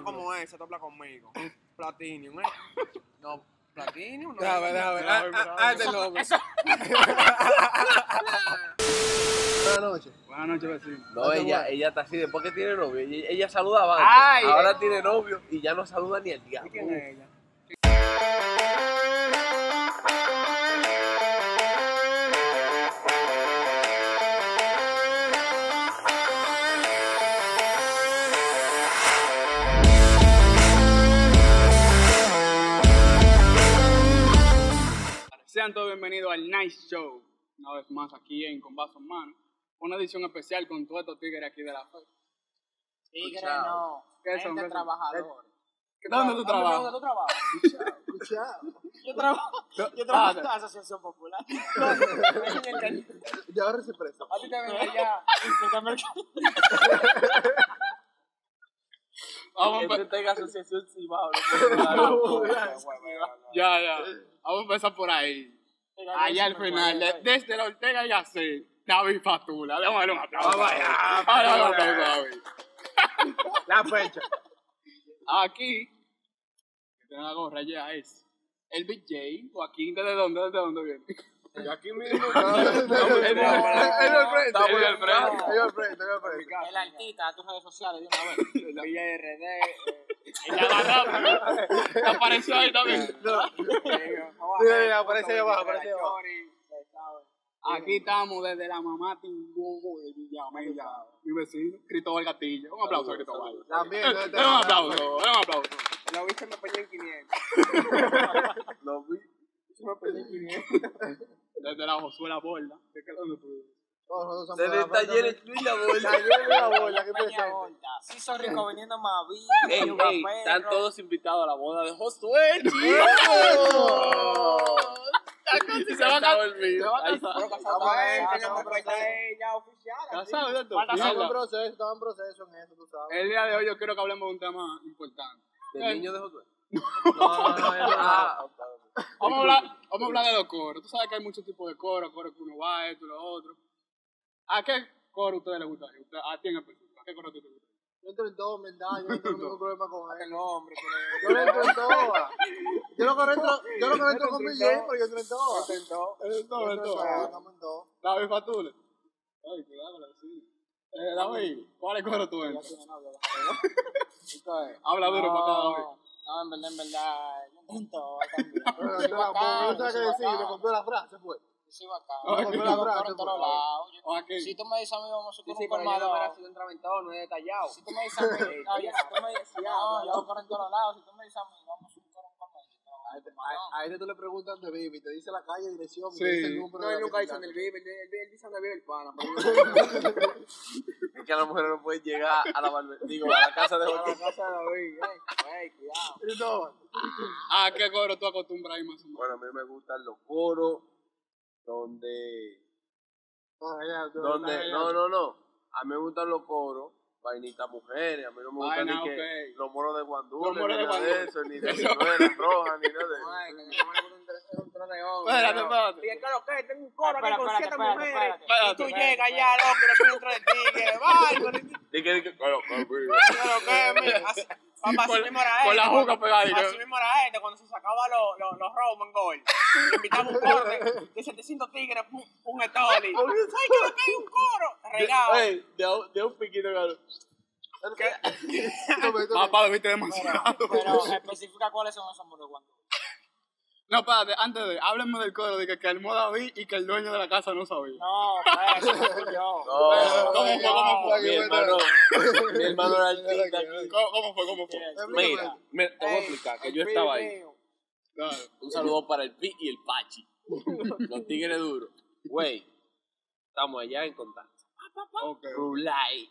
está como ese, hablas conmigo. Platinum, ¿eh? No, Platinum, no. Déjame, déjame. Ah, ah, ah, este nombre. Buenas noches. Buenas noches, vecino. No, ella, ella está así, después que tiene novio. Ella, ella saludaba Ay. Ahora eh. tiene novio y ya no saluda ni al diablo. ¿Y quién es ella? Sean todos bienvenidos al Nice Show. Una vez más aquí en Con Vaso en Mano. Una edición especial con todos estos tigres aquí de la fe. Tigre Escuchado. no, ¿Qué son? gente ¿Qué son? trabajador. ¿Dónde tú trabajas? ¿Dónde tú trabajas? Yo trabajo, yo Ah, trabajo en la Asociación Popular. Yo ahora se preso. A ti te ven allá. supermercado. Vamos a empe- tenga asociación dar. Ya, ya. Vamos a empezar por ahí. Allá al final, de- desde la Ortega y Gasset, David Fatula. Un aplauso. Vamos allá, Vamos a darle un a David. La fecha. Aquí, que tiene la gorra ya es el Big J. Joaquín, ¿desde dónde? ¿Desde dónde viene? Y aquí mismo. El artista de tus redes sociales de una vez. La Villa RD. Ella va rápido. Apareció ahí también. Aparece ahí abajo, aparece ahí abajo. Aquí estamos desde la mamá Tingugo de Villamella. Mi vecino, Cristóbal Gatillo. Un aplauso a Cristóbal. También. Eh, ¿dónde eh, Un aplauso, un aplauso. Lo viste me peñé en 500. Lo vi. Eso me peñé en 500. Desde la Josuela Borda. ¿De qué tú vives? Todos nosotros somos Se le la la bola. Taller de la bola, presente. Sí, soy rico vendiendo más vino, están todos invitados a la boda de Josué. Si se va a mío. Se va a casar. está. Vamos a ver, casado, tenemos estamos que casados. ella oficial. Casado, ¿cierto? Estamos en proceso, estamos en proceso en eso, tú sabes. El día de hoy yo quiero que hablemos de un tema importante. ¿Del niño de Josué? No, no, no, Vamos a hablar, vamos a hablar de los coros. Tú sabes que hay muchos tipos de coros, coros que uno va, esto y lo otro. ¿A qué coro a ustedes les gustaría? Usted- ¿A ti en? ¿A qué coro te gusta? Yo entro en todo, ¿verdad? Yo no tengo ningún problema con él. El hombre, Yo no entro en todas. Yo lo entro, yo lo entro con mi Jay, pero yo entro en todas. que intentó. Eh, todo, Yo entro en todo. estamos en todas. David Fatule. Ay, cuidado con la vecina. Eh, David, ¿cuál es coro tú entras? Habla duro para acá, David. No, en verdad, en verdad, también. Pero Yo bacán, yo decir, me la frase. Yo soy bacán. La frase, por lados. Si tú me dices a mí, vamos a sí, pero sido no he detallado. Si tú me dices a mí, oye, si tú me dices, no, yo todos lados. Si tú me dices a mí, vamos a este, a- a este tú le preguntas dónde vive y te dice la calle, dirección, y Sí. te dice el número No, de él nunca dice en el vive, él, él, él dice dónde vive el pana. Es que a la mujer no puede llegar a la barbe- digo, a la casa de A la casa de David, ey, ey, cuidado. ¿A qué coro tú acostumbras ir más o menos? Bueno, a mí me gustan los coros donde ya, tú- donde no no no a mí me gustan los coros vainitas mujeres a mí no me gustan ni que ok. los moros de moros ni de nada de eso ni de rojas ni nada de eso Espérate, espérate. Dije, claro, que tengo un coro aquí Espera, con siete mujeres. Y tú llegas ya, loco, que- claro, que, mira, así- mismo era con la juca pegadita. Así mismo era este, cuando se sacaba los Roman Gold. Le invitaba un coro de, de 700 tigres, un, un estoli. ¿Sabes qué lo que hay? Un coro. Regado. Ey, de, un- de un piquito claro. Tome, tome. Papá, lo viste demasiado. Pero especifica cuáles son esos muros cuando. No, espérate, antes de, háblenme del coro de que, que armó David y que el dueño de la casa no sabía. No, fui yo. No, ¿Cómo fue? ¿Cómo fue? mi hermano mi hermano era aquí ¿Cómo, cómo fue? ¿Cómo fue? mira me, te voy a explicar que yo estaba ahí Claro. un saludo para el Pi y el Pachi los tigres duros güey estamos allá en Constanza Ok. Rulay.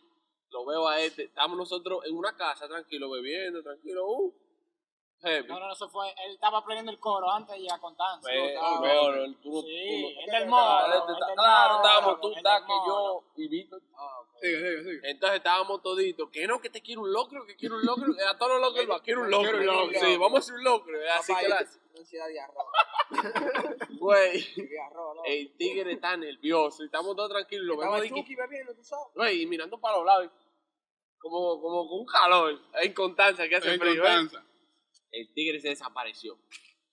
Lo veo a este. Estamos nosotros en una casa, tranquilo, bebiendo, tranquilo. Uh, heavy. No, no, eso fue. Él estaba poniendo el coro antes de ir a no, tú no- Sí, tú el del moro, Claro, el del claro, moro, estábamos tú, el moro. yo y Víctor. Sigue, sigue, sigue. Entonces estábamos toditos. Que no, que te quiero un locro, que quiero un locro. A todos los locros va, quiero un locro. Quiero un locro. Sí, vamos a hacer un locro. Así Papá, que la. Güey, el tigre está nervioso. Y estamos todos tranquilos. y Lo vemos. Güey, y mirando para los lados. como, como con un calor, en Constanza, que hace En frío. ¿eh? Constanza. El tigre se desapareció.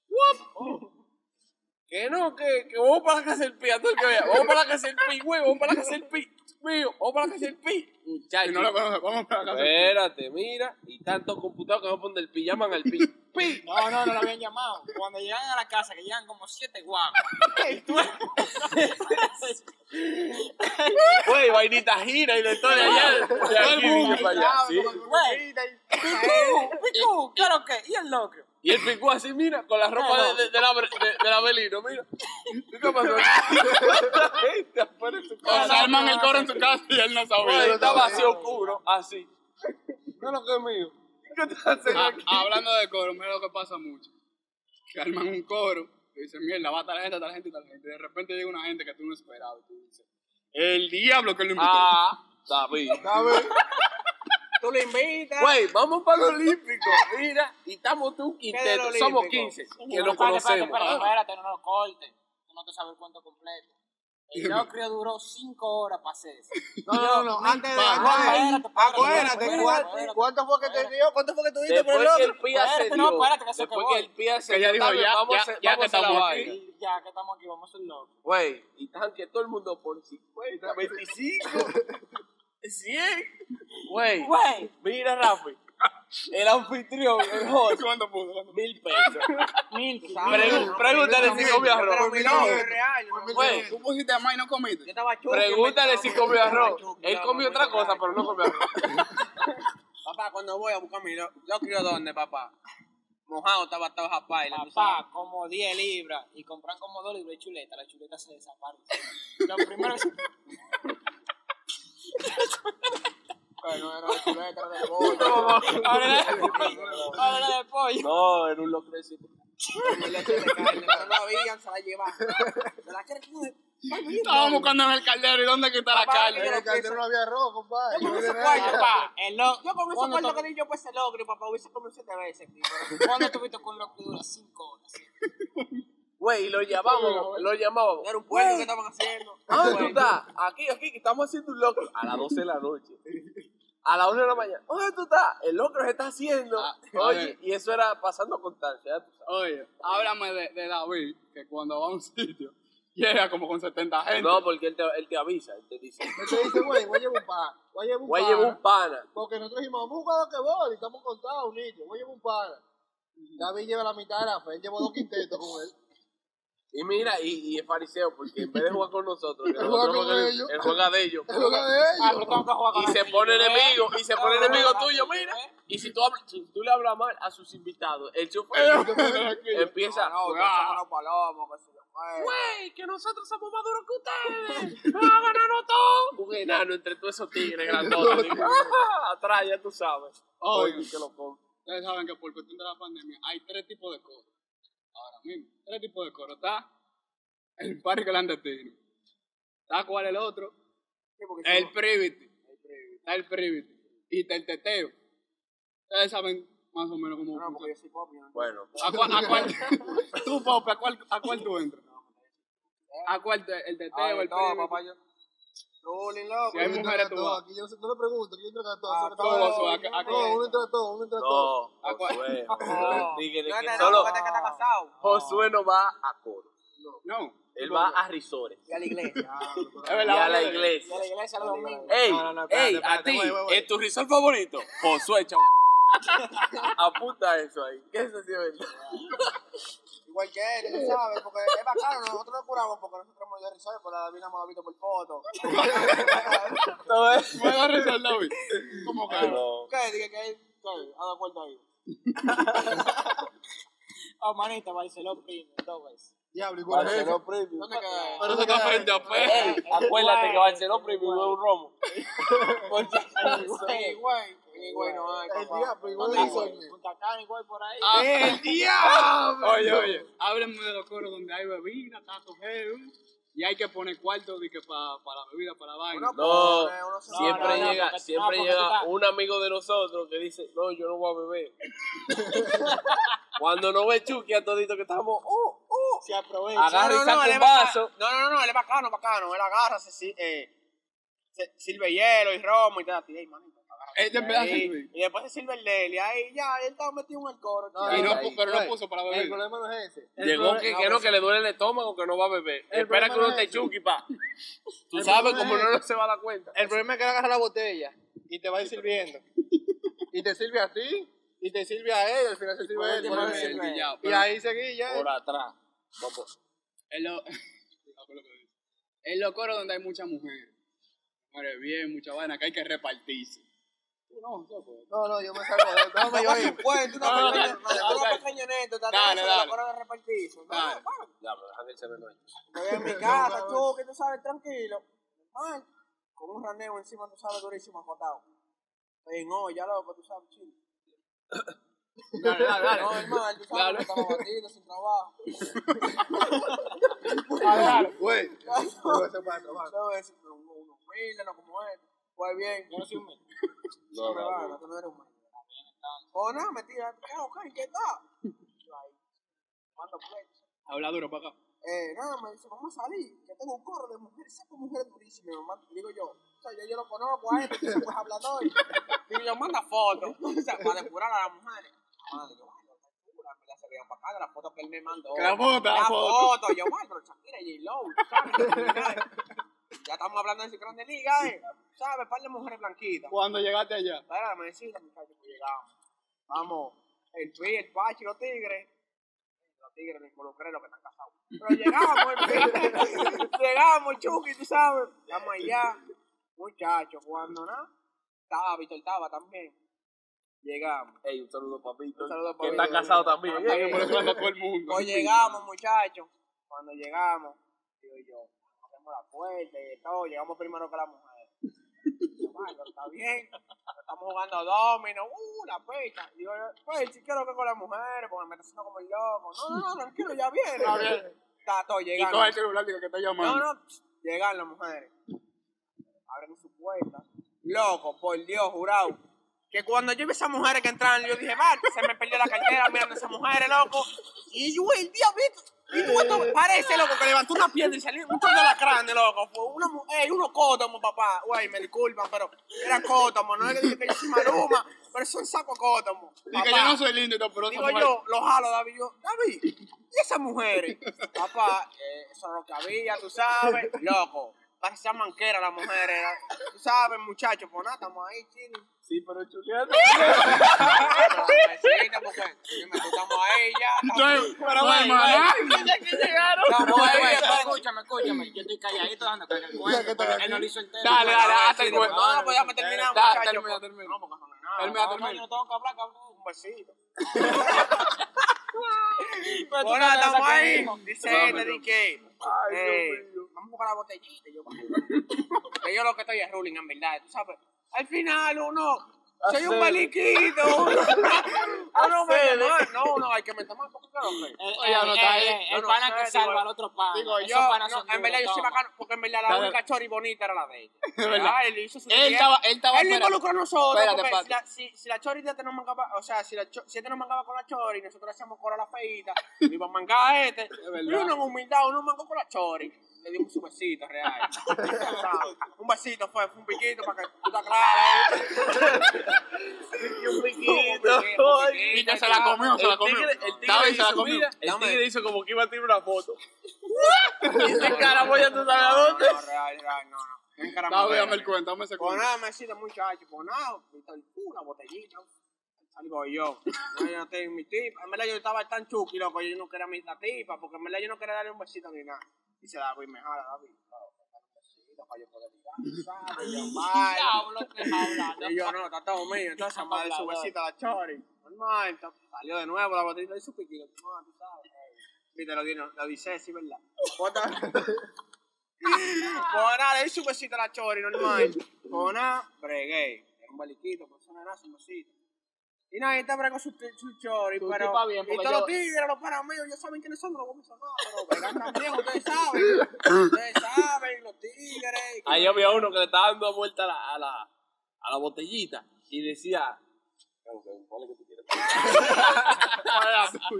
¡Guap! Que no, que, que vamos para la casa del pi, a todo el que vea. Vamos para la casa del pi, güey, vamos para la casa del pi. Mío, vamos para la casa del pi. Muchachos. Si no lo conoces, vamos para la casa. Espérate, mira. Y tantos computados que van a poner el pi, llaman al pi. ¡Pi! No, no, no lo habían llamado. Cuando llegan a la casa, que llegan como siete tú- Güey, vainita gira y de todo de allá. Para allá. Picu, Picu, claro que, y el loco. Y el picú así, mira, con la ropa de, de, de la, de, de la Belino, mira. ¿Qué pasó? Te aparece su O sea, casa. arman el coro en su casa y él no sabía. estaba así oscuro, así. Mira lo que es mío. ¿Qué te hacen Ah, aquí? hablando de coro, mira lo que pasa mucho. Que arman un coro y dicen, mierda, va tal gente, tal gente, tal gente. Y de repente llega una gente que tú no esperabas. Y tú dices, el diablo que lo invitó. Ah, David. ¿Sabes? Tú lo invitas. Güey, vamos para los Olímpicos. Mira, y estamos tú un ¿Qué del quinteto. Somos Olímpico? 15 que Espérate, lo espérate, conocemos. Espérate, Ah. espérate, no lo cortes. Tú no te sabes el cuento completo. El locrio duró cinco horas para hacer eso. No, no, no, antes de. Pa- antes de- Acuérdate, ¿Cuánto- acuérdate. ¿Cuánto fue que te dio? ¿Cuánto fue que tú diste por el ascendió, no, espérate, que eso después que el pi ascendió, Que ella dijo, ya- vamos a ya- hacer- ya vamos que hacer estamos. Y ya que estamos aquí, vamos a ser locos. Güey, y están que todo el mundo por 50, 25, 100. Güey, Güey, mira, Rafi. El anfitrión, el host, ¿Cuánto pudo? mil pesos. mil Pregu- Pregúntale si comió Pero arroz. yo Güey, Tú pusiste a más y no comiste. Yo estaba chulo. pregúntale si comió arroz. Él comió otra cosa, pero no comió arroz. Papá, cuando voy a buscar mi lo- locrio, ¿dónde, papá? Mojado estaba todo japá. y la papá, como 10 libras y compran como 2 libras de chuleta, la chuleta se desaparece. Lo primero es. No, era de chuleta, era de pollo. Ahora de pollo. Ahora de pollo. No, era un locrecito. No habían, se la llevaban. Se la quieren Estábamos buscando en el caldero y dónde que está la carne. En el caldero no había arroz, compadre. Yo con ese cuarto, el lo... Yo con ese ¿Cuándo cuarto to- que di yo pues ese logro, papá, hubiese comido siete veces. ¿Cuándo tuviste con un loco que dura 5 horas? Güey, y lo llamábamos, lo llamábamos. Era un pueblo que estaban haciendo. ¿A dónde tú estás? Aquí, aquí, que estamos haciendo un locro. A las 12 de la noche. A las 1 de la mañana. ¿Dónde tú estás? El locro se está haciendo. Ah, Oye, y eso era pasando constancia. Oye, háblame de, de David, que cuando va a un sitio, llega como con 70 gente. No, porque él te, él te avisa. Él te dice, Él te dice, güey, voy a llevar un pan. Voy a llevar un voy a pan. llevar un pana. Porque nosotros dijimos, vamos a jugar a que voy. Estamos contados, un niño. Voy a llevar un pana. David lleva la mitad de la fe. Él llevó dos quintetos con él. Y mira, y, y es fariseo, porque en vez de jugar con nosotros, Él juega con ellos. él juega de ellos. Lo que de Ah, ellos. con Y se pone gente, enemigo, ¿eh? y se pone que enemigo con tuyo, mira. ¿eh? Y si tú, hablas, si tú le hablas mal a sus invitados, el chofer empieza, No, "Ah, palomos, que güey, nosotros somos más duros que ustedes. ¡No a ganarnos todo! Un enano entre todos esos tigres grandotes. "Ah, Atrás, ya tú sabes. Oye, Oye, que lo pongo. ustedes saben que por cuestión de la pandemia hay tres tipos de coro. Ahora mismo, tres tipos de coro. Está el party clandestino. Está cuál el otro. Sí, El somos- privity. Está el privity. Y está el teteo. Ustedes saben más o menos cómo No, porque yo soy pop. no- Bueno, ¿A cuál, a cuál, tú, Pope, ¿a cuál, a cuál tú entras? ¿A cuál? te- ¿El teteo, Ay, el no, privity? papá, yo. Rolling, loco. Si hay mujeres, tú vas. Aquí yo no, sé- no le pregunto. Aquí yo entro a todo. Ah, a que- a No, uno entra a. Uno entra a todo. no, ¿A cuál? Josué, No, no, no, solo no, está. Josué no va a coro. No. Él va a risores. Y a la iglesia. Es Y a la Y a iglesia. la iglesia los domingos. Ey, No, no, no, espérate, ey, a espérate, ti, voy, voy, voy. ¿en tu risol favorito? Josué, chau. Apunta eso ahí. ¿Qué es eso? Igual que él, tú sabes, porque es bacano, nosotros nos curamos porque nosotros hemos ido a Rizal, por la David hemos visto por foto. ¿No ves? ¿Me da risa el David? ¿Cómo que? No. ¿Qué? Dije que él, ¿qué? ¿Ha dado cuenta ahí? Oh, manita, Barceló primo, dos veces. Diablo, igual. Barceló Premium. ¿Dónde queda él? Pero eso está frente a. Ey, acuérdate que Barceló Premium es un romo. Sí, güey. No hay, El diablo, igual igual por ahí. Ah, ¡El diablo! Oye, oye, háblenme de los coros donde hay bebida, taco heavy, y hay que poner cuarto de que para la bebida, para la vaina. Uno No, pone, uno se- Siempre no, no, llega, porque- siempre no, llega un amigo de nosotros que dice, no, yo no voy a beber. Cuando no ve Chucky a todito que estamos, oh, oh, Se aprovecha. agarra y no, saca un vaso. No, no, no, no, él es bacano, bacano. Él agarra, se, eh, se sirve hielo y romo y te da a ti, ey, manito. Ella Y, después se sirve el de él. Y ahí ya, él estaba metido en el coro. No, Y tío. no, ahí, pu- pero no puso para El beber. problema no es ese. El Llegó que, no, que no, pues, que le duele el estómago, que no va a beber. El Espera que uno te chuki, pa. Tú El sabes cómo no se va a dar cuenta. El problema es que él agarra la botella y te va a ir sirviendo. Y te sirve a ti, y te sirve a él, y al final se sirve a él. y-. El ahí seguí ya. Por atrás. Vamos. En lo-. En los coros donde hay muchas mujeres. Mujeres bien, mucha vaina, que hay que repartirse. No. No, no, yo me salgo de esto. No, yo ir. Pues, tú No, no no, dale, una dale. pequeña anécdota, Dale, eso, dale. de la hora de repartirse. No, Dale. Ya, pero dejan el sereno ahí. Estoy en mi casa, tú, que tú sabes, tranquilo. Normal. Con un raneo encima, tú sabes, durísimo, acotado. Estoy en olla, loco, tú sabes, chido. Dale, dale, dale. No, hermano, tú sabes, Dale. que estamos batidos, sin trabajo. Güey. No, eso. No, es unos unos miles, no como este. Pues bien. Yo no soy humilde. No, me va, no, tú no eres humano. O nada, me tira, ¿qué, ok, qué tal? Yo play. Habla duro para acá. Eh, nada, me dice, vamos a salir, que tengo un coro de mujeres, saco mujeres durísimas, digo yo, o sea, ya yo lo conozco a este, que se pues hablador, digo yo, manda fotos, o sea, para depurar a las mujeres, madre, yo, vaya, depura, me la se veían para acá de las fotos que él me mandó, la foto, la la foto. foto, yo, vaya, pero Shakira y J-Lo, ¿sabes? ya estamos hablando de ese grande liga, eh, ¿sabes? Par de mujeres blanquitas, Cuando llegaste allá. Para me decía, muchachos, pues llegamos. Vamos, el Pi, el Pachi, los tigres. Los tigres me involucré, los que están casados. Pero llegamos, el Pi. llegamos, Chucky, tú sabes. Estamos allá, muchachos, cuando nada. Estaba, Víctor estaba también. Llegamos. Ey, un saludo, papito. Un saludo, Que papito. está casado también. A todo el mundo. Pues llegamos, muchachos. Cuando llegamos, digo yo, abrimos la puerta y todo, llegamos primero que la mujer. "Bueno, está bien, estamos jugando domino, uh, la fecha. Digo, yo, pues si quiero que con las mujeres, porque me está haciendo como el loco. No, no, no, tranquilo, ya viene. Está todo Y llegando. coge el celular, digo que está No, llamando. no, llegan las mujeres. Abren su puerta. Loco, por Dios, jurado. Que cuando yo vi esas mujeres que entraban, yo dije, va, se me perdió la cartera mirando a esas mujeres, loco. Y yo, el diablito. Y tú, esto parece, loco, que levantó una piedra y salió un de la cráneo, loco. Fue una mujer, unos cótomos, papá. Güey, me disculpan, pero eran cótomos. No es que yo soy maluma, pero son sacos cótomos. Y que yo no soy lindo y todo, pero esa Digo yo, lo jalo, David. Yo, David, ¿y esas mujeres? Papá, eh, eso es lo que había, tú sabes. Loco, parecía manquera las mujeres. Tú sabes, muchachos, pues nada, estamos ahí, chile. Sí, pero chuleando. Dime, tú estamos ahí ya. No hay- estamos- no hay maná. Estamos ahí, escúchame, escúchame. Yo estoy calladito dando que el cuento, pero él no lo hizo entero. Dale, dale, haz el No, cuento. no, pues déjame terminar, termina, termina. No, no. Termina, No, termina. no, yo tengo que hablar, cabrón. Un besito. Pero Bueno, no estamos ahí. Dice di que. eh, vamos a buscar la botellita. que yo lo que estoy es ruling, en verdad. Tú sabes, al final uno. Soy un baliquito. Uno me más. No, no, hay que meter más. porque claro El, Oye, no el- está el- ahí. el Yo no pana que salva al otro pana. Digo yo, no, en verdad yo soy bacano, porque en verdad la Dale. única chori bonita era la de ella. Verdad. Ya, Él hizo su Él estaba, él estaba Él involucró a nosotros, Espérate, porque si la, si, si la chori de este nos mangaba, o sea, si, la si este nos mangaba con la chori, nosotros hacíamos coro a la feita, le iba a mangar a este, verdad. y uno en humildad, uno mangó con la chori, le dimos su besito real. un besito fue, fue un piquito para que tú clara. y un piquito. Y que se la comió, se la El comió. tigre, el tigre se la comió. el tigre hizo como que iba a tirar una foto. y ese tú sabes a No, dónde. no, real, real, no, no. Dame el cuento, dame ese Pues cuento. nada, me decía muchacho, pues nada, una botellita. Salgo yo. No, yo no tengo mi tipa. En verdad yo estaba tan chuki, loco, yo no quería mi la tipa, porque en verdad yo no quería darle un besito ni nada. Dice David, me jala, David. claro, me da un besito para yo poder ligar, ¿sabes? Y yo. Diablo, que habla. Y yo, no, está todo mío. Entonces, darle su besito a la chori. Normal, entonces, salió de nuevo la botellita y su piquito. No, tú sabes. Viste, lo, lo dice, sí, ¿verdad? Pues nada, le di su besito a la chori, normal. Pues nada, bregué. Era un baliquito, pues eso no era su besito. Y nada, y te bregó su, su chori, Su pero... bien, y todos yo- los tigres, los panas míos, ya saben quiénes son, no los vamos a mencionar, pero bregan también, ustedes saben. Ustedes saben, los tigres. Ahí había uno que le estaba dando vuelta a la, a la, a la botellita y decía, ¿cuál es que tú quieres?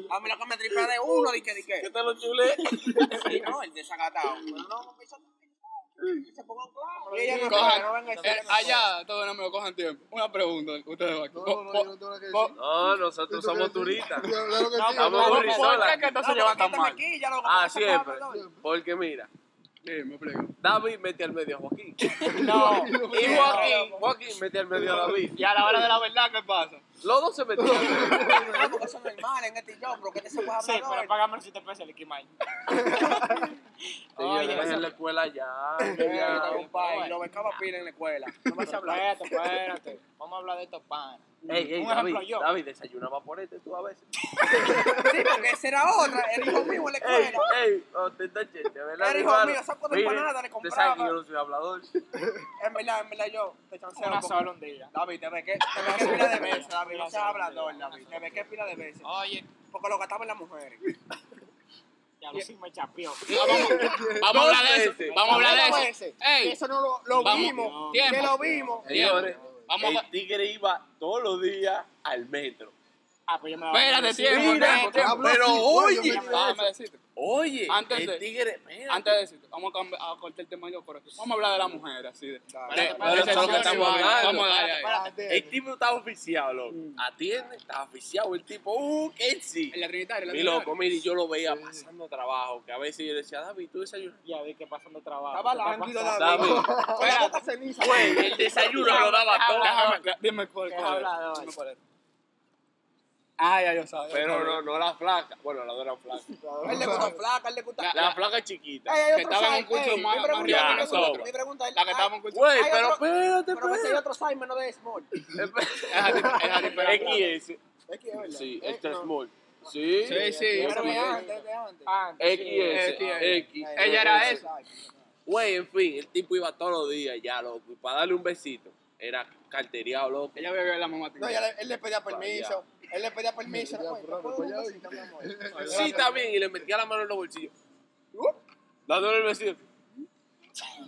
A mí lo que me tripea de uno, di que, di que. ¿Qué te lo chulé? Sí, no, el desagatado. Pero no, me hizo Que se pongan claros. Y ella no Cojan- se no venga Eh, allá, todos no me lo cojan tiempo. Una pregunta, ustedes aquí. No, no, yo no tengo que decir. No, nosotros somos turistas. Yo- claro que sí, claro. ¿Por Brizola. qué es que esto se No, lleva porque tan mal? Ah, siempre. Porque mira, Sí, me. David mete al medio a Joaquín. No. Y Joaquín, Joaquín mete al medio a David. Y a la hora de la verdad, ¿qué pasa? Los dos se metieron. No, porque eso no es normal en este y yo, pero que te se puede Sí, hablar. pero págame los 7 pesos el Kimai. En la escuela ya. Lo becaba pila en la escuela. No me hablar. Espérate, espérate. Vamos a hablar de estos panes. Ey, ey, David, yo. David, desayunaba por este tú a veces. Sí, porque ese era otra, el hijo mío en la Ey, escuela. ey, oh, te está chete, ¿verdad? Era hijo mío, saco de empanada, le compraba. sabe que yo no soy hablador. En verdad, en verdad, yo te chanceo. Una sola un día. David, te ve que, te ve que pila de veces, David, no seas hablador, David. Te ve que pila de veces. Oye, Porque lo gastaba en las mujeres. Ya lo sí me chapeó. Vamos, a hablar de eso. Vamos a hablar de eso. Ey, Eso no lo, lo Vamos, vimos. tiempo. Que lo vimos. Señores, Vamos a- el tigre iba todos los días al metro. Ah, pues yo me Espérate, tiempo, Mira, tiempo, tiempo. Hablo pero oye, Déjame decirte. Oye, Antes el de- tigre, espérate. Antes de decirte, vamos a, cortar el tema yo por aquí. Vamos a hablar de la mujer, así de. Dale. de- Espérate, de espérate, excepciones eso es lo que y estamos vainas. hablando. Vamos a darle ahí. Espérate. El tipo estaba oficiado, loco. Atiende, estaba oficiado el tipo. Uh, que sí. En la Trinitaria, en la Mi loco, mire, yo lo veía pasando trabajo. Que a veces yo le decía, David, tú desayunas. Ya vi que pasando trabajo. Estaba ¿Qué está lánguido? David. David. Con la boca ceniza. Güey, el desayuno lo daba todo. Déjame, dime cuál es. hablador. Dime cuál es. Ah, ya yo sabía. Pero no, no la flaca. Bueno, la dos eran flacas. Él le gusta flaca, él le gusta. La- La flaca chiquita. Hay que estaba en un curso Ey, más- mi pregunta- mi. Mi es. La que estaba en un curso. Güey, pero espérate, Pero que si hay espérate. otro Simon, no de Small. XS. Es es verdad. Sí, extra no. small. Sí. Sí, sí. Pero de antes, de antes. XS. XS. X. Ella era esa. Güey, en fin, el tipo iba todos los días ya, loco. Y para darle un besito, era carteriado, loco. Ella bebía la mamá. No, ya él le pedía permiso. Él le pedía permiso. Sí, está bien. Y le metía la mano en los bolsillos. Dándole el besito.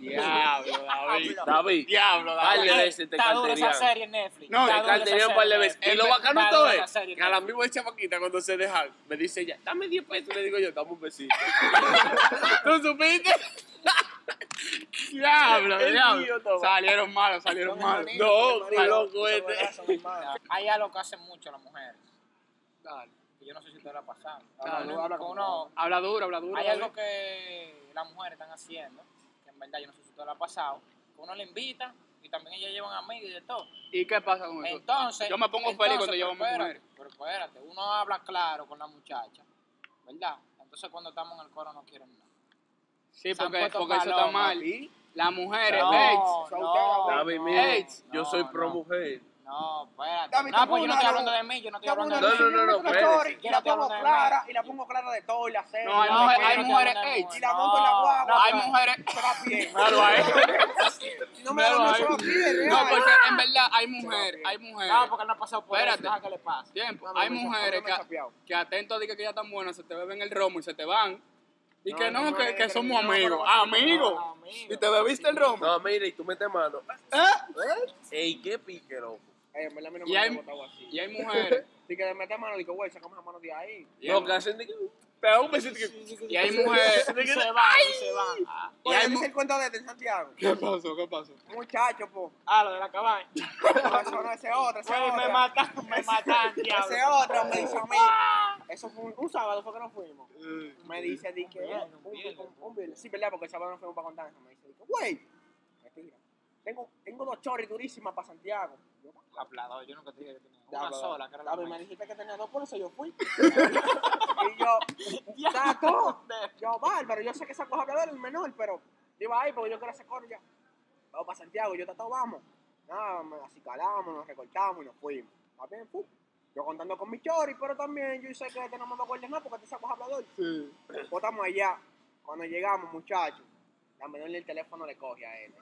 Diablo, David. David. Diablo, David. veces te Está dura esa serie en Netflix. No, te dura esa Carterian un serie par de en veces. Netflix. Y lo bacano Está todo es que a la misma chamaquita cuando se dejan, me dice ella, dame 10 pesos. Le digo yo, dame un besito. ¿Tú supiste? Diablo. Salieron malos, salieron malos. No, qué loco este. Hay algo que hacen mucho las mujeres. Dale. que Yo no sé si te lo ha pasado. Dale. Uno- Habla uno- Habla duro, habla duro. hay algo que las mujeres están haciendo, que en verdad yo no sé si te lo ha pasado, que uno le invita y también ellas llevan amigos y de todo. ¿Y qué pasa con eso? Entonces, Yo me pongo entonces, feliz cuando espérate, mujeres. Pero espérate, uno habla claro con la muchacha, ¿verdad? Entonces cuando estamos en el coro no quieren nada. Sí, porque, porque eso está mal. Las mujeres, No, ey, no, David, no, mira, Ey, yo no, soy no. pro mujer. No, espérate. David, no, pues yo no estoy hablando de mí, yo no estoy hablando de No, mí. no, no, no, espérate. Y la pongo clara, y la pongo clara de todo, y la sé. No, hay No, mujeres- yo no mujeres. y la monto en la guagua. no, hay mujeres. Se va a pie. Míralo ahí. Si no me no ahí. se va a pie, No, porque en verdad hay mujeres, hay mujeres. No, porque no ha pasado por Espérate. eso, deja que le pase. Tiempo. No, no, Hay mujeres no que, chapeado. que atento a que ya están buenas, se te beben el romo y se te van. Y No, que no, que, que somos amigos. amigos. Y te bebiste el romo. No, mira, y tú metes mano. ¿Eh? Ey, qué pique, loco. Eh, en verdad a mí no Y me hay- han botado así. Y hay mujeres. Si que mete mano, digo, güey, sacamos la mano de ahí. Y No, hay, que hacen de que. Da un besito que. y hay mujeres. Se van, se van. Ah, Y hay mu- el cuento de, de Santiago. ¿Qué pasó? ¿Qué pasó? Muchacho, po. Ah, lo de la cabaña. No, eso no, ese otro, ese Güey, me matan, me matan, diablo. Ese otro me dice a mí. Eso fue un, un sábado, fue que nos fuimos. Me dice, di que. Un, un viernes. un- un viernes. Sí, ¿verdad? Porque el sábado nos fuimos para contar. Me dice, di que, güey, mentira. Tengo, tengo dos choris durísimas para Santiago. Yo, Hablador, yo nunca te dije que tenía una sola, que era la me dijiste que tenía dos, por eso yo fui. y yo, saco. Yo, bárbaro, yo sé que esa cosa hablador es el menor, pero iba ahí porque yo quiero hacer coro ya. Vamos para Santiago, yo todo vamos. Nada, me acicalamos, nos recortamos y nos fuimos. ¿Está bien? Fu. Yo contando con mi chori, pero también yo sé que tenemos dos guardias más porque te sacas hablador. Sí. Botamos allá. Cuando llegamos, muchachos, la menor el teléfono le coge a él.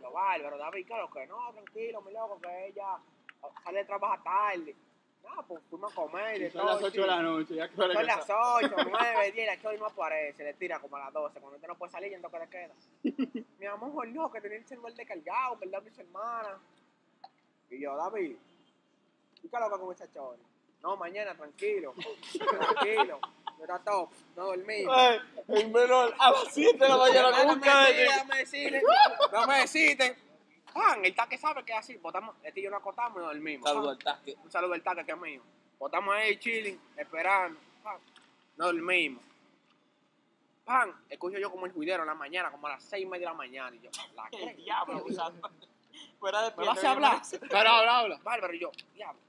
Yo, bárbaro, David, claro que no, tranquilo, mi loco, que ella sale de trabajar tarde. No, pues fuimos a comer y de Son las todo, 8 de la noche. Ya que Son que las sa- 8, 9, 10, la chori no aparece, le tira como a las 12. Cuando usted no puede salir, entonces le queda. Mi amor, no, que tenía el celular descargado, ¿verdad? Mis hermanas. Y yo, David, ¿y qué loca con esa chori? No, mañana, tranquilo, tranquilo. Era top, no dormimos. Ay, el menor a las 7 de la mañana un cadete. decirle, déjame decirle, déjame decirte. Pan, el taque sabe que es así. Botamos, este y yo nos acostamos y dormimos. Saludo pan. al tasque. Un saludo al taque que es mío. Botamos ahí chilling, esperando. Pan, nos dormimos. Pan, escucho yo como el juidero en la mañana, como a las seis y media de la mañana. Y yo, la que diablo. Fuera de ¿Me vas a hablar? Pero habla, habla. Bárbaro, y yo, diablo.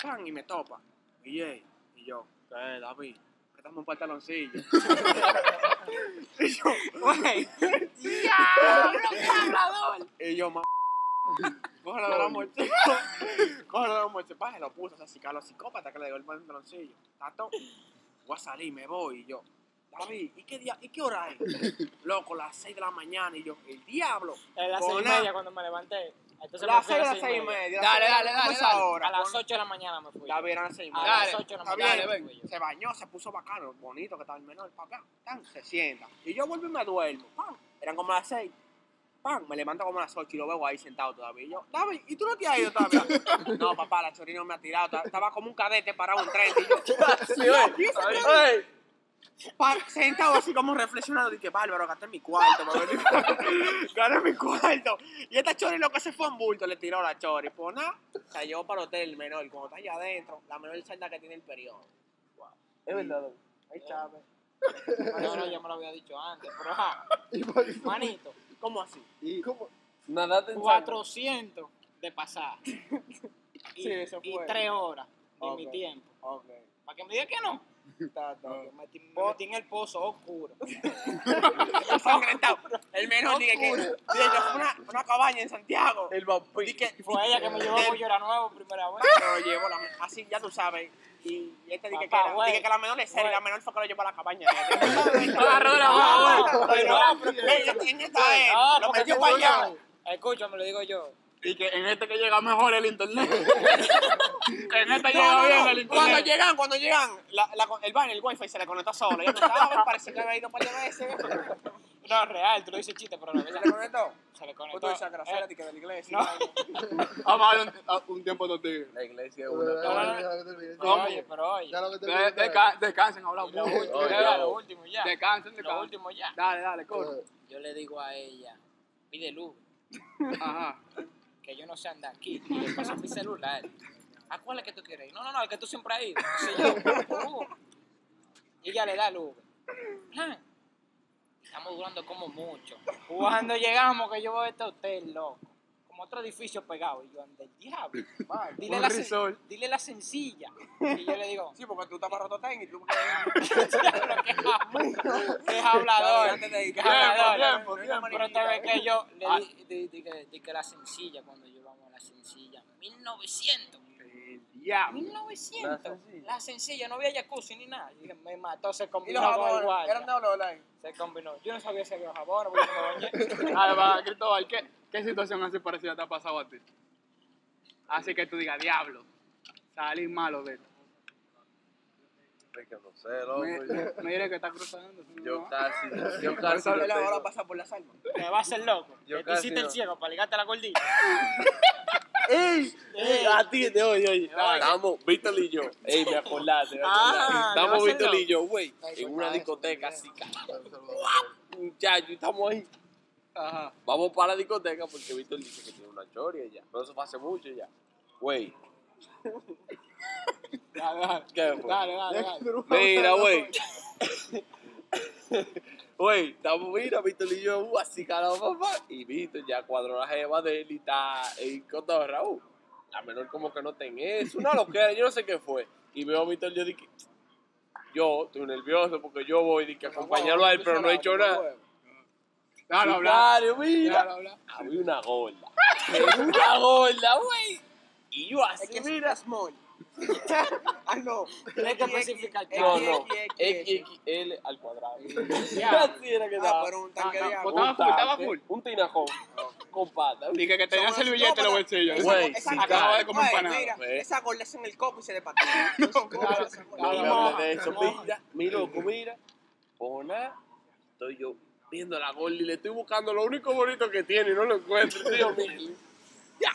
Pan, y me topa. Y, ey, y yo, ¿qué, David? Préstame un pantaloncillo. y yo, Güey. ¡Diablo! Y yo, mamá. Cógelo de la mochila. Cógelo de la mochila. Pa, se lo puso así, a los psicópatas que le dio el pantaloncillo. Tato, voy a salir, me voy. Y yo, David, ¿y qué, día, ¿y qué hora es? Loco, las 6 de la mañana. Y yo, el diablo. A las Con seis y nada. media cuando me levanté. Entonces me Las fui a 6 de las las 6 y media. Dale, las seis- dale, ¿cómo dale, dale. ahora? A las 8 de la mañana me fui. David, eran las 6 y A media. las Dale, 8 de la mañana. fui yo. se bañó, se puso bacano, bonito que estaba el menor, papá, tan, se sienta. Y yo vuelvo y me duermo, pam, eran como las seis, pam, me levanto como a las ocho y lo veo ahí sentado todavía. Y yo, David, ¿y tú no te has ido todavía? no, papá, la chorina me ha tirado, ta- estaba como un cadete parado en tren. Y yo, Sí, sentado así como reflexionando, dije, bárbaro, gasté mi cuarto, gané mi cuarto. Y esta chori lo que se fue en bulto, le tiró la chori. Pues nada, se llevó para el hotel el menor, cuando está allá adentro, la menor celda que tiene el periodo. Es verdad. Ay, chave. No, no, ya me lo había dicho antes. Pero, ajá, ¿Y por- y por- manito, ¿Cómo así? y cómo? Nada te 400 de pasar. Y, Sí, eso y fue. 3 horas de mi tiempo. Ok. Para que me diga que no. Está, está. Me metí, me metí en el pozo oscuro. ensangrentado. El menor dije que, dije una, una cabaña en Santiago. El vampiro. Dije Fue ella que me llevó a Bollora Nuevo primera vez. lo llevó la, así, ya tú sabes. Y, y este dije que, Papá, era, güey. dije que la menor es seria, la menor fue que lo llevó a la cabaña. Agarró de la mano, güey. Pero, en esta lo metió para allá. Escúchame, lo digo yo. Y que en este que llega mejor el internet. en este No, llega no, bien no. el Cuando internet. llegan, cuando llegan, la, la, el van, el wifi se le conectó solo. Ya no estaba, parece que había ido para allá veces. No, real, tú lo dices chiste, pero la ¿Se le conectó? se le conectó. tú dices que Eh, de la iglesia. No. Vamos a ver un, a- un tiempo de tigres. La iglesia es una. no, no. que pero oye, pero oye. Ya lo que te De- deca- Descansen, hablamos. Lo último, lo último ya. Descansen, Lo descansen. último ya. Dale, dale, corre. Yo le digo a ella, pide luz, Ajá. Que yo no sé andar aquí. Y le paso mi celular. ¿A cuál es que tú quieres ir? No, no, no, el que tú siempre has ido. Entonces yo. Y ella le da luz. Plan. Estamos durando como mucho. Cuando llegamos, que yo voy a este hotel, loco. Como otro edificio pegado. Y yo, ande el diablo. Dile, la, sen- resort. dile la sencilla. Y yo le digo, Sí, porque tú estás para Rototén y tú... es hablador. Antes de ir. que es hablador. Pero te ves que yo le Ah. di, di- di que, la sencilla, cuando llevamos la sencilla, 1900. Ya. 1900. La sencilla. La sencilla, no había jacuzzi ni nada. Y dije, me mató, se Y combinó los con el jabones, guardia. eran de olor ahí. Se combinó. Yo no sabía si había jabón, porque no me bañé. Además, Cristóbal, ¿qué, ¿qué situación así parecida te ha pasado a ti? Así que tú digas, diablo, salí malo de esto. Que no sé, loco. Me- Mire que está cruzando. Yo ¿no? casi, yo casi Él ahora pasa por las almas. Me va a hacer loco. Yo que te casi hiciste no. el ciego para ligarte a la gordita. ¡Ey! ¡Ey! A ti, de oye, oye. Estamos, Víctor y yo. ey, me acordaste, Ah, acordaste. ¿le va a Estamos Víctor y yo, güey, en una discoteca eso, así, muchachos, estamos ahí. Ajá. Vamos para la discoteca porque Víctor dice que tiene una choria ya. Pero eso fue hace mucho ya. Güey, Dale, dale. ¿qué fue? Dale, dale, dale. Mira, güey. Güey, estamos, mira, Víctor y yo, uh, así carajo, papá. Y Víctor ya cuadró la jeva de él y está en cotorra, uh. La menor como que no ten eso, una loquera, yo no sé qué fue. Y veo a Víctor, yo dije, yo estoy nervioso porque yo voy y que acompañarlo a él, pero no he hecho nada. Déjalo hablar. Claro, mira. Había una gorda. una gorda, güey. Y yo así, Es que mira. es small. Ah, no. Tienes que especificar. No, X, no. XXL al cuadrado. Ya. Así era que Ah, estaba. pero un tanque de agua. Estaba full, estaba tanque, full. Un tinajón con pata. Dije que tenía servillete en los bolsillos. Güey, esa- sí, acaba güey, de comer empanada. Esa gorda es en el copo y se le patea. No, claro, de eso. Mira, mi loco, mira. Nada, estoy yo viendo la gorda y le estoy buscando lo único bonito que tiene y no lo encuentro. Dios mío.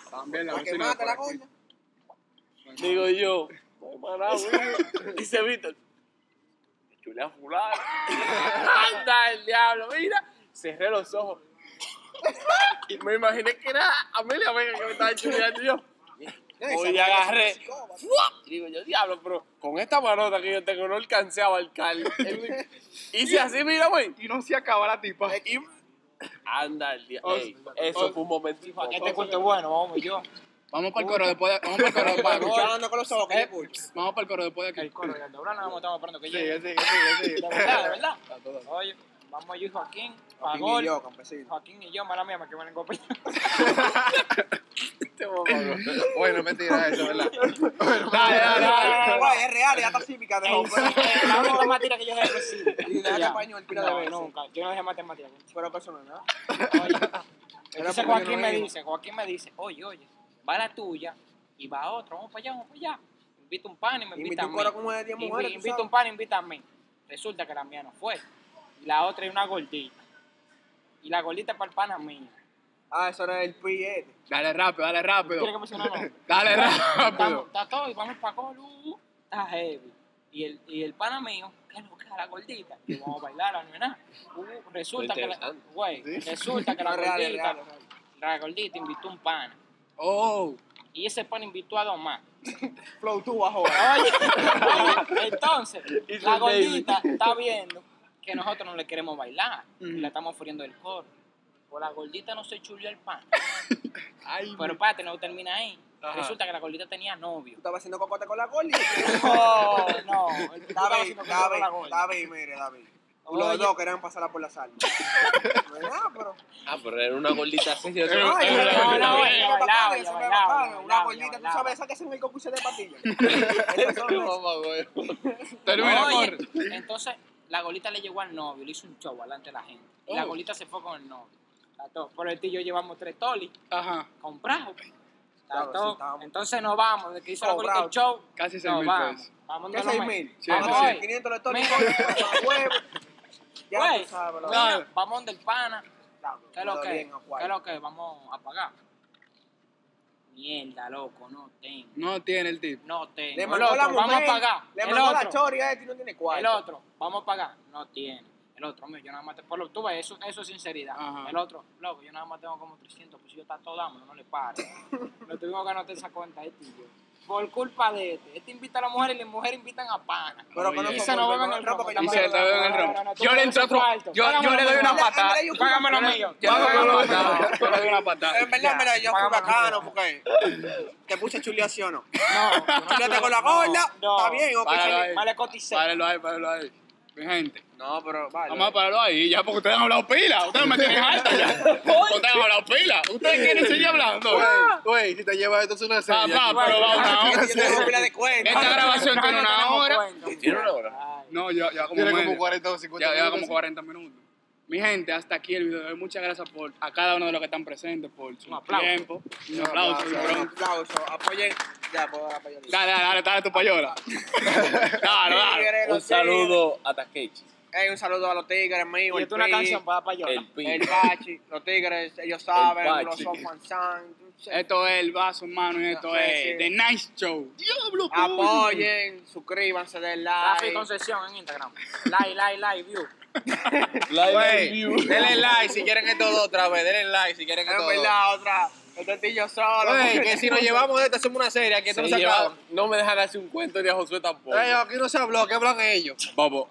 También la que por la gorda. Digo yo, maná, güey. Dice Víctor, chulea fulano. Anda el diablo, mira. Cerré los ojos. Y me imaginé que era Amelia Vega que me estaba chuleando yo. Hoy agarré. Y digo yo, diablo, pero con esta manota que yo tengo no alcancé a abarcar. Hice así, mira, güey. Y no se acaba la tipa. Y- Anda el diablo. Ey, Eso os- fue un momento. Este cuento es bueno, vamos yo. Vamos para el coro después de, vamos para el coro después de Escuchando con los ojos que yo escucho. Vamos para el coro después de El aquí. coro de Doblar nada más estamos esperando que Sí, llegue. sí, sí, sí. De verdad, de verdad. Oye, vamos yo y Joaquín, Joaquín y yo, campesino. Joaquín y yo, mala mía, me queman en copa. Este. Bueno, mentira eso, ¿verdad? Dale, dale, dale. Guay, es real, ya está cívica de sí, eh, La única materia que yo dejé recibo. Y dejaste español pila de No, veces. nunca. Yo no dejé matemática. Pero eso no. Oye, entonces Joaquín me dice, Joaquín me dice, oye, oye, va la tuya y va otra, vamos para allá, vamos para allá. Invita un pan y me invita a mí. como de 10 Invi- mujeres, Invita sabes. un pan, invita a mí. Resulta que la mía no fue. Y la otra es una gordita. Y la gordita es para el pana mío. Ah, eso era el PE. Dale rápido, dale rápido. ¿Quieres que mencione el nombre? Dale rápido. está todo y vamos para Colu. Está heavy. Y el, y el pana mío, que es lo que es la gordita, que vamos a bailar, no es nada. Uh, resulta que la, güey, resulta que la gordita, la gordita invitó un pana. Oh. Y ese pana invitó a dos más. Flow tú bajo. Oye, entonces, la gordita está viendo que nosotros no le queremos bailar. Y Ujú. le estamos ofreciendo el coro. Pues la gordita no se chulió el pan. Ay, Pero espérate, no termina ahí. Ajá. Resulta que la gordita tenía novio. Tú estabas haciendo cocote con la gordi. No, no. David, haciendo coro con la David. David, mire, David. Los dos querían pasarla por la sal. No es pero. Ah, pero era una gordita así. yo no- no, no, es es es Una gordita, tú sabes, esa que hacen el cocuche de patilla. Termina, corre. entonces la golita le llegó al novio, le hizo un show delante de la gente. Y la Oh. golita se fue con el novio. Por el tío y yo llevamos tres tolis Ajá. comprados. Está Claro, sí. Entonces nos vamos, de que hizo la golita el Cobrado. show. Casi seis nos mil vamos. pesos. Vamos ¿Qué de los 6 me- mil? Sí, Vamos sí. hoy. 500 de. Ya Güey, tú sabes, mira, vamos del pana. Diablo, ¿Qué es lo que? ¿Qué es lo que? Vamos a pagar. Mierda, loco, no tengo. No tiene el tip. No tengo. Le El mandó otro, la mujer. vamos a pagar. Le el mandó la otro. chori a este y no tiene cuarto. El otro, vamos a pagar. No tiene. El otro, mío, yo nada más te. Por lo, tú ves, eso, eso es sinceridad. Ajá. El otro, loco, yo nada más tengo como 300, pues yo está todo dámelo, no le pare. Lo tuvimos que anotar esa cuenta, este y yo. Por culpa de este. Este invita a la mujer y las mujeres invitan a pana. Pero Y se nos por- beben el no, romo. porque yo Y se te beben el tú Yo le entro otro. Yo, le lo doy una patada. Págame lo mío. Yo le doy lo una patada. En verdad, mira, yo fui lo bacano porque te puse chuleo, ¿sí o no? No. Chulete con la gorda, está bien, ok. Páralo chale- ahí. Vale, coticé. Páralo ahí, páralo ahí. Mi gente. No, pero vale. Vamos a pararlo ahí, ya, porque ustedes han hablado pila. Ustedes me tienen alta ya. Ustedes han hablado pila. Ustedes quieren seguir hablando. Güey, si te llevas esto es una Papá, serie. pero va una hora. Esta grabación tiene una hora. ¿Tiene una hora? No, ya, ya como Tiene como media. 40 o 50 Ya, ya minutos. como 40 minutos. Mi gente, hasta aquí el video. Muchas gracias por, a cada uno de los que están presentes por su Un aplauso. tiempo. Un aplauso, Un aplauso. Apoyen. Ya, puedo dar apoyo. Dale, dale, dale, dale tu payola. Dale, dale. Un saludo a Takechi. Ey, un saludo a los tigres míos. Y el esto es una canción para para El pi. El Bachi, los tigres, ellos saben, El los son fansan. Esto es el vaso, hermano, y esto Sí, es sí. The Nice Show. Diablo. Apoyen, suscríbanse, den Rafi like. Concesión en Instagram. Like, like, like, view. Güey, denle like si quieren esto dos otra vez. Denle like si quieren Es esto dos. verdad, otra. Este tío solo. Güey, que si nos llevamos de esto, hacemos una serie. Aquí esto Se no se acaba. no me dejan hacer un cuento ni a Josué tampoco. Ey, aquí no se habló, ¿qué hablan ellos? Vamos.